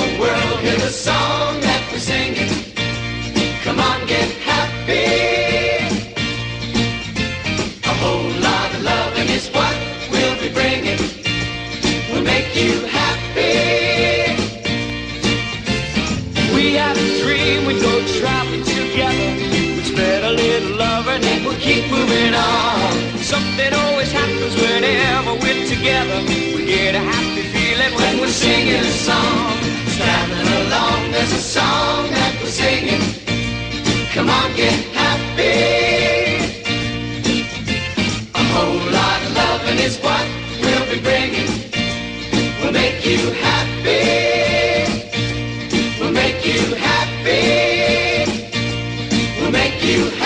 the world, hear the song that we're singing. Come on, get happy. A whole lot of loving is what we'll be bringing. We'll make you happy. We have a dream, we go traveling together. We spread a little love and we'll keep moving on. Something always happens whenever we're together. get happy. A whole lot of loving is what we'll be bringing. We'll make you happy. We'll make you happy. We'll make you happy.